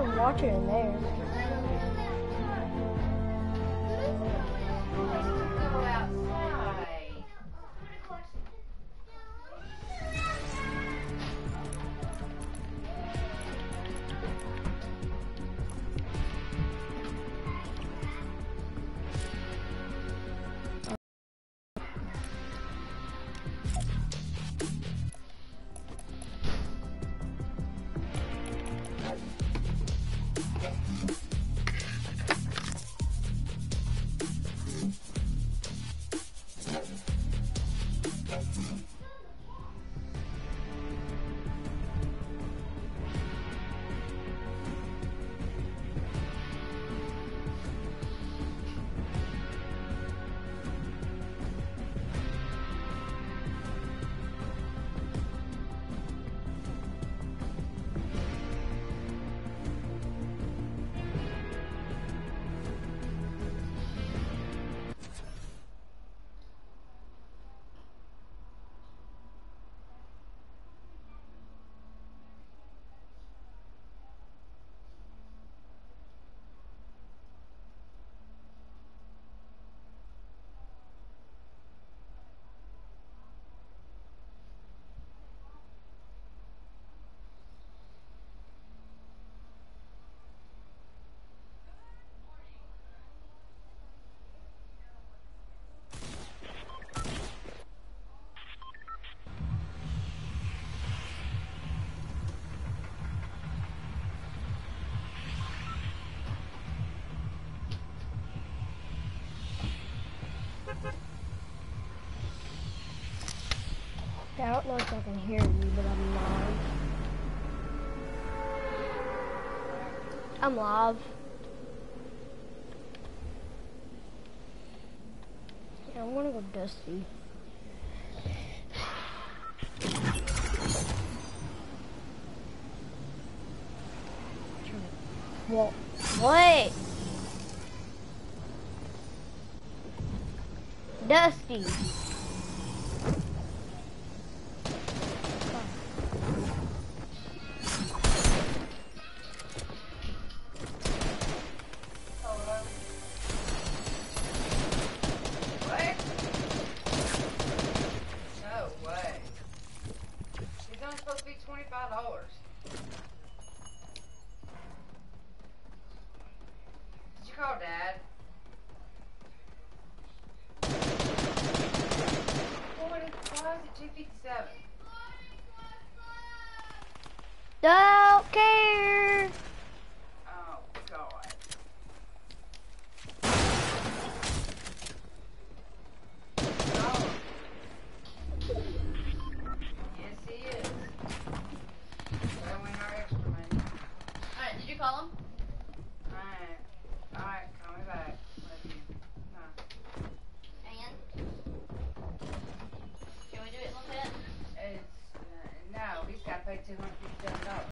watch it in there. I don't know if I can hear you, but I'm live. I'm live. Yeah, I'm gonna go dusty. What? What? Dusty. Dollars. Did you call Dad? What is, why is it two fifty-seven? Alright, call me back. Love you. No. And? Can we do it in a little bit? It's, uh, no, he's gotta pay two hundred